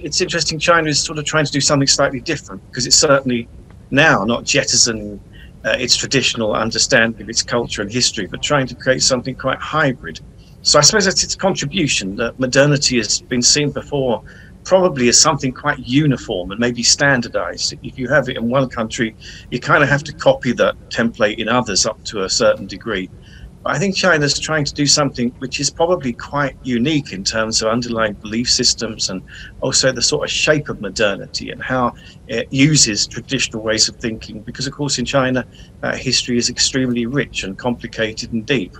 It's interesting. China is sort of trying to do something slightly different because it's certainly now not jettisoning uh, its traditional understanding of its culture and history, but trying to create something quite hybrid. So I suppose that's its contribution that modernity has been seen before probably as something quite uniform and maybe standardized. If you have it in one country, you kind of have to copy that template in others up to a certain degree. I think China's trying to do something which is probably quite unique in terms of underlying belief systems and also the sort of shape of modernity and how it uses traditional ways of thinking. Because, of course, in China, uh, history is extremely rich and complicated and deep.